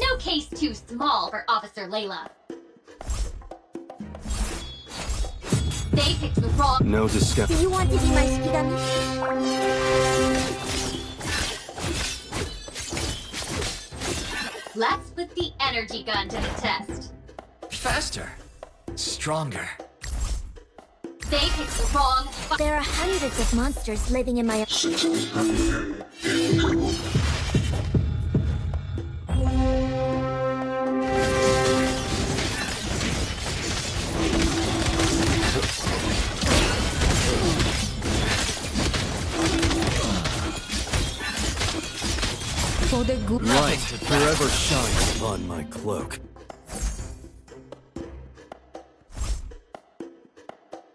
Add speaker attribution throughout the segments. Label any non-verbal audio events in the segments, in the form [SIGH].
Speaker 1: No case too small for Officer Layla. They picked the wrong.
Speaker 2: No discussion.
Speaker 3: Do you want to be my Shikigami?
Speaker 1: Let's put the energy gun to the test.
Speaker 4: Faster. Stronger.
Speaker 1: They picked the wrong.
Speaker 3: There are hundreds of monsters living in my...
Speaker 2: forever shines upon my cloak.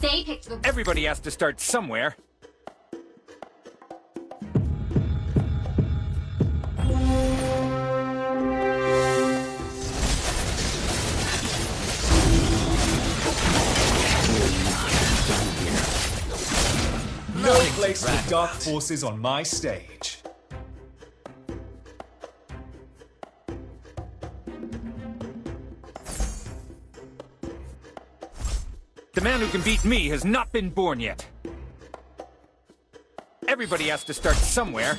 Speaker 1: They picked the.
Speaker 5: Everybody has to start somewhere.
Speaker 6: No place for dark forces on my stage.
Speaker 5: The man who can beat me has not been born yet. Everybody has to start somewhere.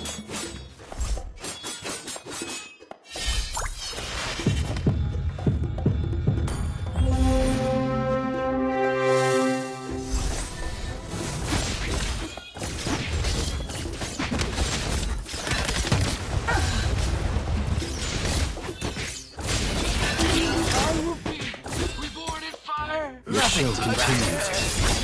Speaker 2: Show continues.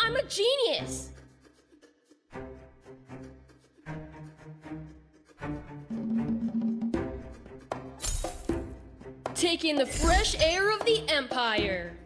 Speaker 7: I'm a genius! Taking the fresh air of the Empire.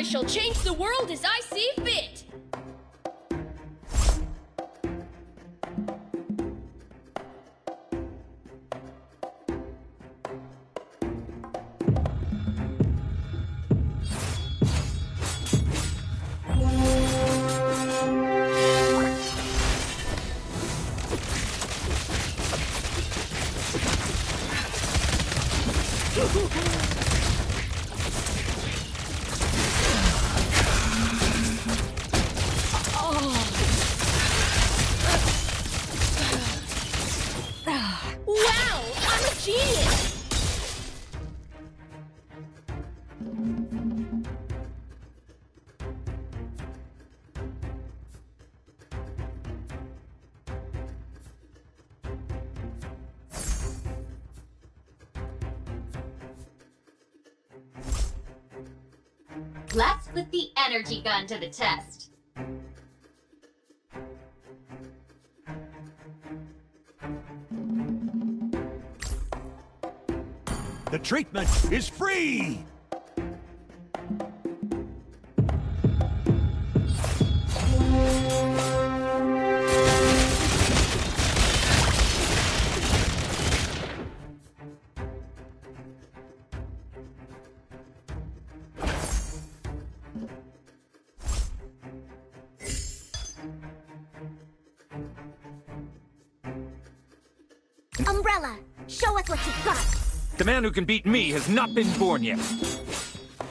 Speaker 7: I shall change the world as I see fit! Genius!
Speaker 1: Let's put the energy gun to the test.
Speaker 8: The treatment is free!
Speaker 3: Umbrella, show us what you've got!
Speaker 5: The man who can beat me has not been born yet.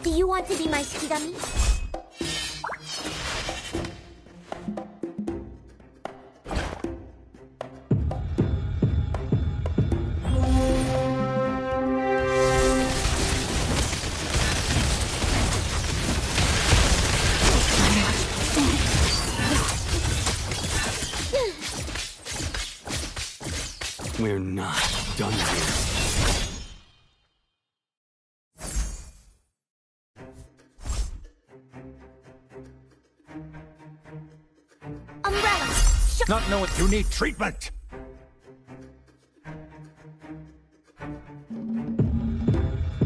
Speaker 3: Do you want to be my Shikigami?
Speaker 2: We're not done here.
Speaker 3: Show
Speaker 5: Not knowing you need treatment.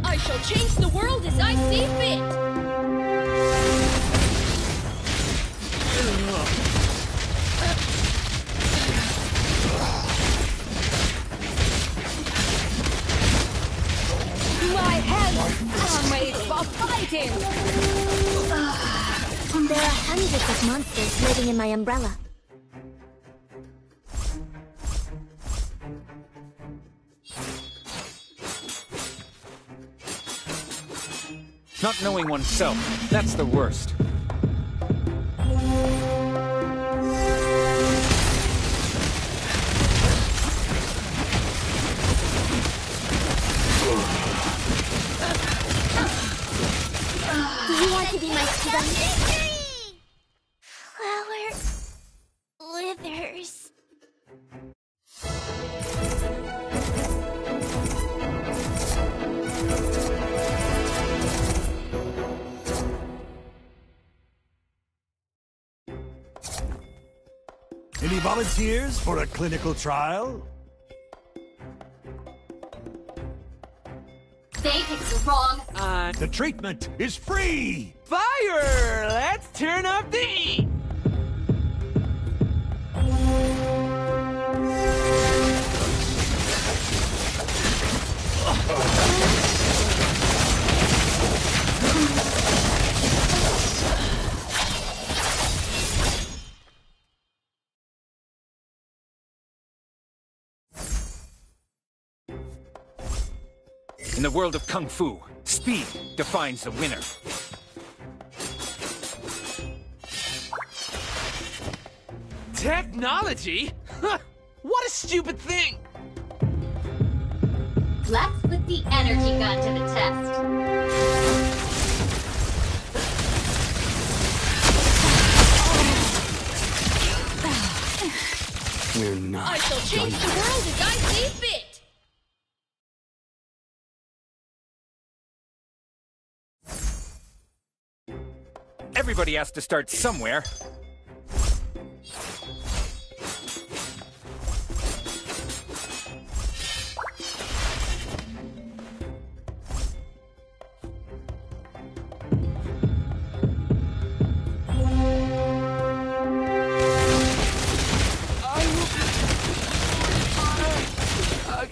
Speaker 7: I shall change the world as I see fit.
Speaker 8: My hands are made for fighting!
Speaker 3: Ah, there are hundreds of monsters living in my umbrella.
Speaker 5: Not knowing oneself, that's the worst.
Speaker 9: Volunteers for a clinical trial?
Speaker 1: They picked the wrong.
Speaker 9: The treatment is free!
Speaker 4: Fire! Let's turn up the
Speaker 5: In the world of Kung Fu, speed defines the winner.
Speaker 4: Technology? Huh, what a stupid thing!
Speaker 1: Let's put the energy gun to the test.
Speaker 2: We're not
Speaker 7: I shall change the world as I see fit.
Speaker 5: Everybody has to start somewhere.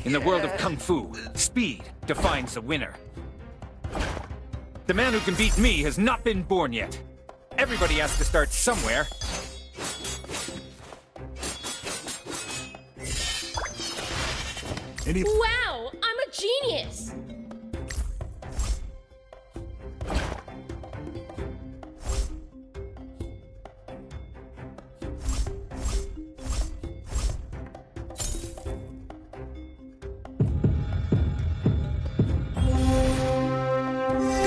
Speaker 5: In the world of Kung Fu, speed defines the winner. The man who can beat me has not been born yet. Everybody has to start somewhere.
Speaker 9: Any
Speaker 7: Wow, I'm a genius.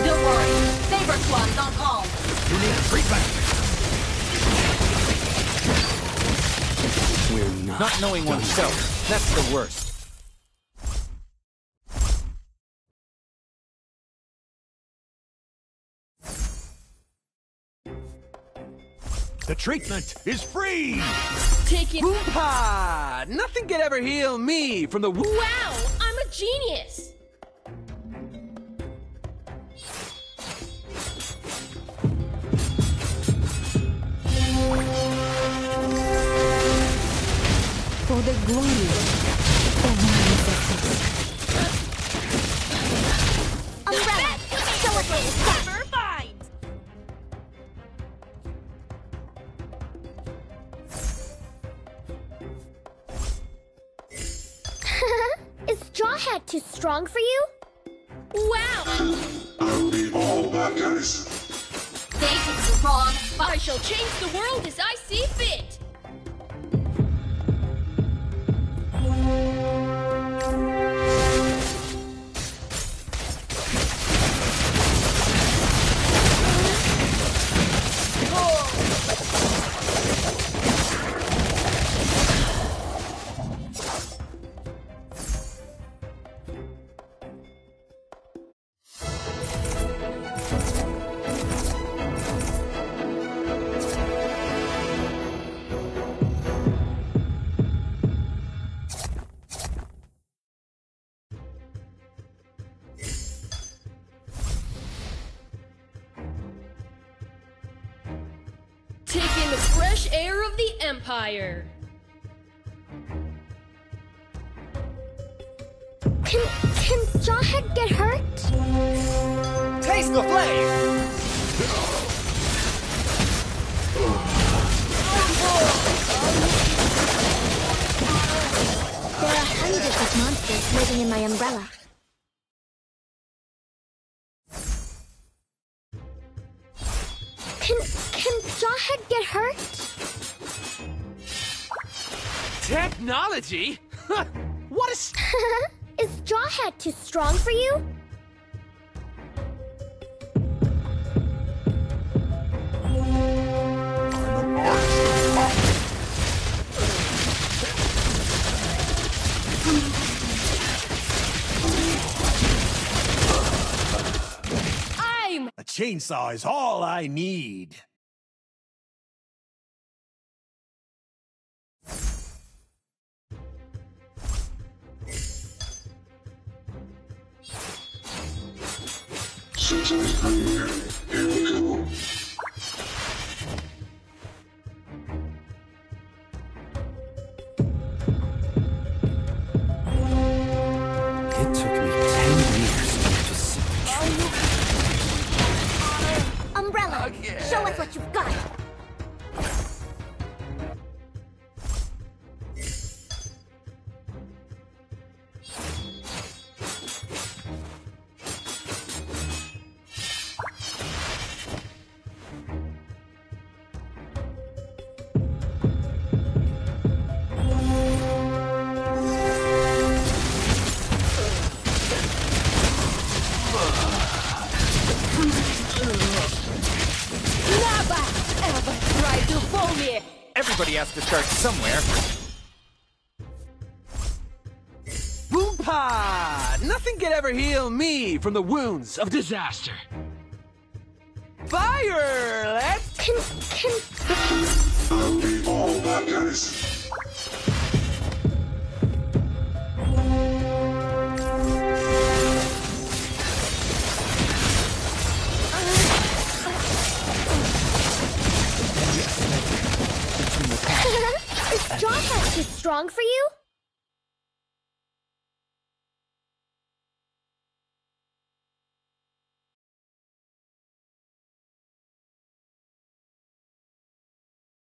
Speaker 1: Don't worry, Saber Squad's on call.
Speaker 9: You need treatment!
Speaker 2: We're not,
Speaker 5: Not knowing oneself, that's the worst.
Speaker 9: The treatment is free!
Speaker 7: Take it.
Speaker 4: Hoo-ha! Nothing could ever heal me from the wo-
Speaker 7: Wow, I'm a genius.
Speaker 8: Glory of my
Speaker 7: mind. [LAUGHS]
Speaker 10: Jawhead too strong for you?
Speaker 7: Wow!
Speaker 1: They took the wrong
Speaker 7: I shall change the world as I Empire.
Speaker 10: Can can Jawhead get hurt?
Speaker 4: Taste the flame!
Speaker 10: There are hundreds of monsters living in my umbrella.
Speaker 4: Technology? Huh, [LAUGHS] what [LAUGHS] is...
Speaker 10: Is Jawhead too strong for you?
Speaker 7: I'm
Speaker 9: A chainsaw is all I need.
Speaker 2: It took me ten years to.
Speaker 10: Umbrella, show us what you've got.
Speaker 5: Everybody has to start somewhere.
Speaker 4: Boompa! Nothing can ever heal me from the wounds of disaster. Fire! Let's...
Speaker 10: Can can Is Jawhead too